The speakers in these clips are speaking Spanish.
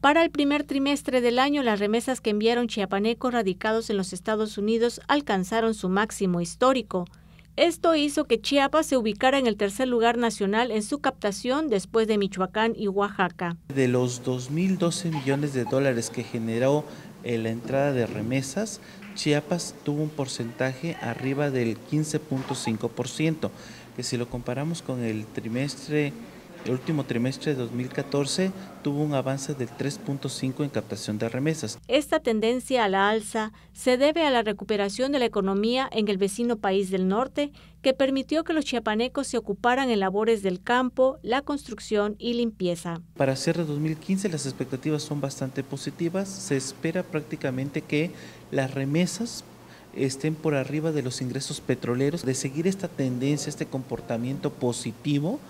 Para el primer trimestre del año, las remesas que enviaron chiapanecos radicados en los Estados Unidos alcanzaron su máximo histórico. Esto hizo que Chiapas se ubicara en el tercer lugar nacional en su captación después de Michoacán y Oaxaca. De los 2.012 millones de dólares que generó eh, la entrada de remesas, Chiapas tuvo un porcentaje arriba del 15.5%, que si lo comparamos con el trimestre el último trimestre de 2014 tuvo un avance del 3.5 en captación de remesas. Esta tendencia a la alza se debe a la recuperación de la economía en el vecino país del norte, que permitió que los chiapanecos se ocuparan en labores del campo, la construcción y limpieza. Para cierre de 2015 las expectativas son bastante positivas. Se espera prácticamente que las remesas estén por arriba de los ingresos petroleros. De seguir esta tendencia, este comportamiento positivo,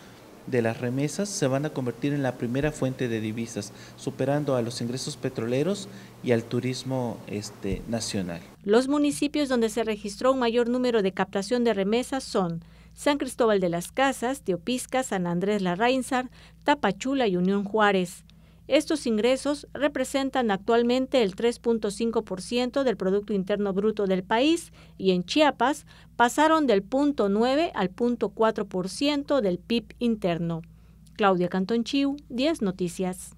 de las remesas se van a convertir en la primera fuente de divisas, superando a los ingresos petroleros y al turismo este, nacional. Los municipios donde se registró un mayor número de captación de remesas son San Cristóbal de las Casas, Teopisca, San Andrés La Tapachula y Unión Juárez. Estos ingresos representan actualmente el 3.5% del Producto Interno Bruto del país y en Chiapas pasaron del 0.9 al 0.4% del PIB interno. Claudia Cantonchiu, 10 Noticias.